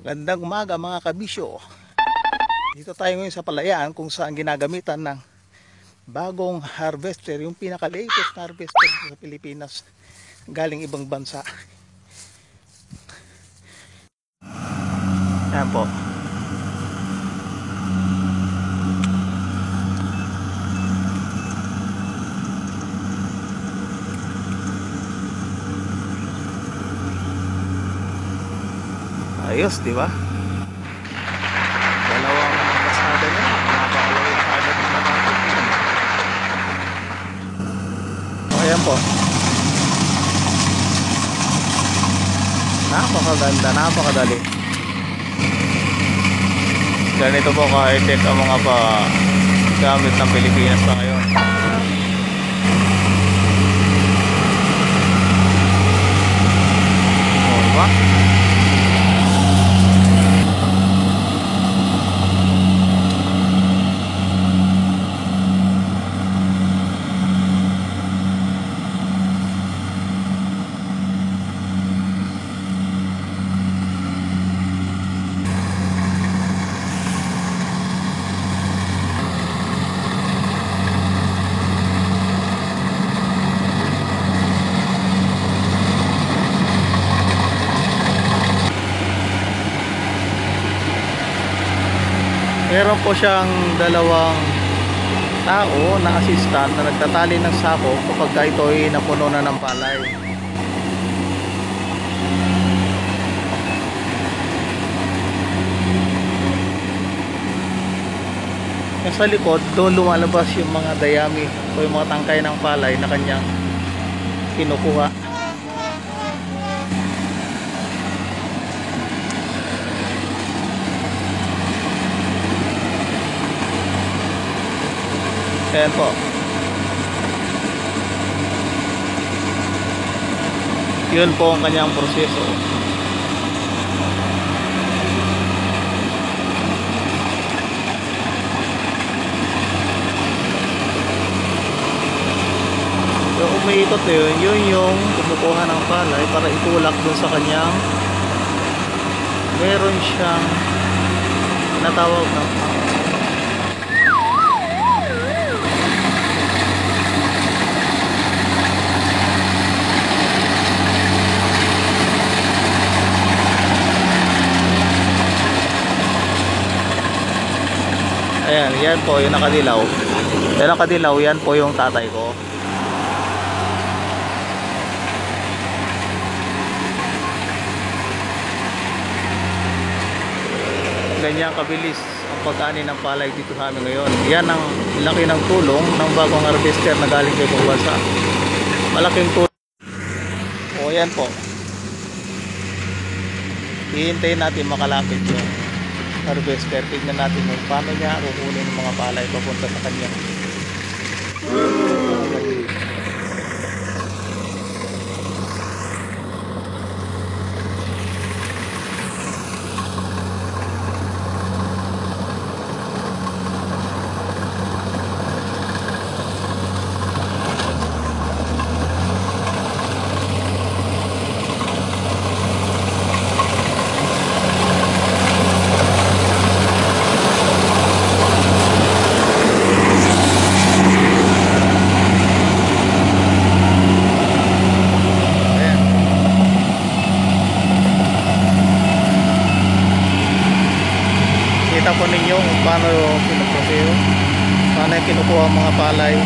Gandang umaga mga kabisyo. Dito tayo ngayon sa palayaan kung saan ginagamitan ng bagong harvester, yung pinaka-latest na harvester sa Pilipinas galing ibang bansa. Yan po. Ayos, di ba? Dalawang pasada niya. Napakalawang pasada niya natin. O, ayan po. Napakaganda, napakadali. Ganito po ka-check ang mga pa gamit ng Pilipinas pa ngayon. O, diba? Meron po siyang dalawang tao na assistant na nagtatali ng sako kapag ito ay napuno na ng palay. Yung sa likod, doon lumalabas yung mga dayami o yung mga tangkay ng palay na kanyang kinukuha. Ayan po. Yun po ang kanyang proseso. So umiikot na yun, yun yung kumukuha ng palay para itulak dun sa kanyang meron siyang natawag na Ayan, yan po yung nakadilaw. Yan nakadilaw, yan po yung tatay ko. Ganyan kabilis ang pag-ani ng palay dito sa amin ngayon. Yan ang laki ng tulong ng bagong harvester na galing sa ibang bansa. Malaking tulong. O yan po. Hihintayin natin makalapit yung harvester. Tignan natin kung paano niya kukunin ng mga palay papunta sa kanya. Ayan. Kita po ninyo kung paano pinuproseso, paano kinukuha mga palay.